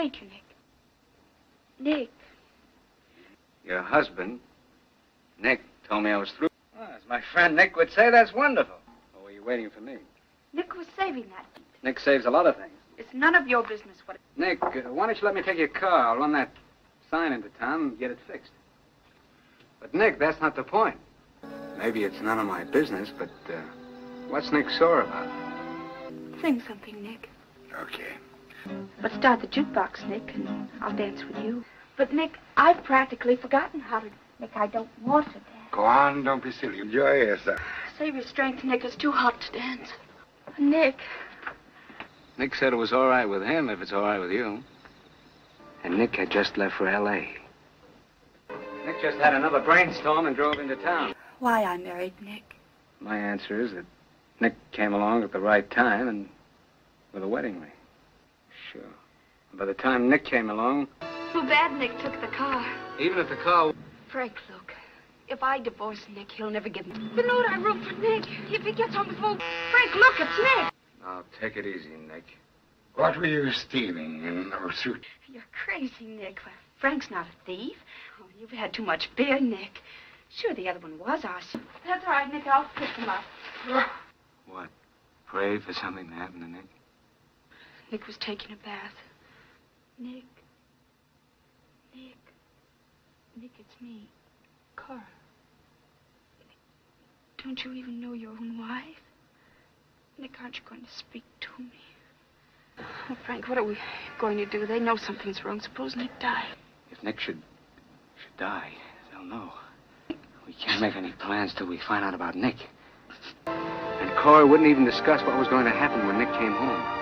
Thank you, Nick. Nick. Your husband, Nick, told me I was through. Well, as my friend Nick would say, that's wonderful. Or were you waiting for me? Nick was saving that. Nick saves a lot of things. It's none of your business what. Nick, uh, why don't you let me take your car? I'll run that sign into town and get it fixed. But, Nick, that's not the point. Maybe it's none of my business, but uh, what's Nick sore about? Sing something, Nick. Okay. But start the jukebox, Nick, and I'll dance with you. But, Nick, I've practically forgotten how to... Nick, I don't want to dance. Go on, don't be silly. Enjoy yourself. Save your strength, Nick. It's too hot to dance. Nick. Nick said it was all right with him if it's all right with you. And Nick had just left for L.A. Nick just had another brainstorm and drove into town. Why I married Nick. My answer is that Nick came along at the right time and with a wedding ring. Sure. And by the time Nick came along, Too bad Nick took the car. even if the car. Frank, look. If I divorce Nick, he'll never give me the note I wrote for Nick. If he gets home before... Frank, look, it's Nick. Now, take it easy, Nick. What were you stealing in no suit? You're crazy, Nick. Frank's not a thief. Oh, you've had too much beer, Nick. Sure, the other one was ours. That's all right, Nick. I'll pick him up. What? Pray for something to happen to Nick? Nick was taking a bath. Nick. Nick. Nick, it's me. Cora. Don't you even know your own wife? Nick, aren't you going to speak to me? Oh, Frank, what are we going to do? They know something's wrong. Suppose Nick died. If Nick should should die, they'll know. We can't make any plans till we find out about Nick. And Cora wouldn't even discuss what was going to happen when Nick came home.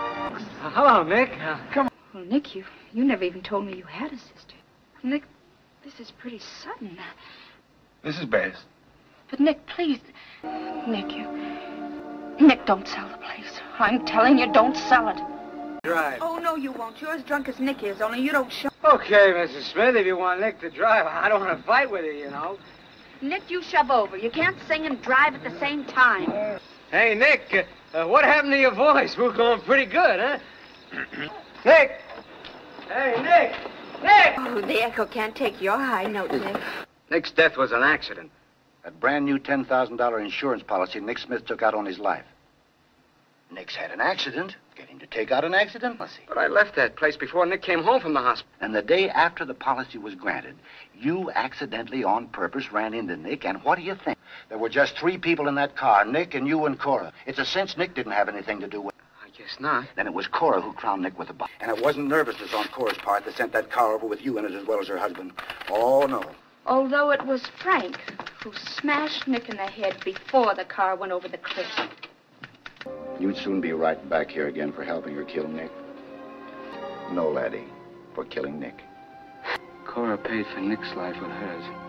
Hello, Nick. Uh, come Well, Nick, you, you never even told me you had a sister. Nick, this is pretty sudden. This is Bess. But, Nick, please. Nick, you. Nick, don't sell the place. I'm telling you, don't sell it. drive. Oh, no, you won't. You're as drunk as Nick is, only you don't show. Okay, Mrs. Smith, if you want Nick to drive, I don't want to fight with you, you know. Nick, you shove over. You can't sing and drive at the same time. Hey, Nick, uh, what happened to your voice? We're going pretty good, huh? Nick! Hey, Nick! Nick! Oh, the echo can't take your high note, Nick. Nick's death was an accident. That brand new $10,000 insurance policy Nick Smith took out on his life. Nick's had an accident. Get him to take out an accident policy. But I left that place before Nick came home from the hospital. And the day after the policy was granted, you accidentally, on purpose, ran into Nick, and what do you think? There were just three people in that car, Nick and you and Cora. It's a cinch Nick didn't have anything to do with it. I guess not. Then it was Cora who crowned Nick with the bomb. And it wasn't nervousness on Cora's part that sent that car over with you in it as well as her husband. Oh, no. Although it was Frank who smashed Nick in the head before the car went over the cliff. You'd soon be right back here again for helping her kill Nick. No, laddie, for killing Nick. Cora paid for Nick's life with hers.